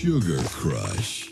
Sugar Crush.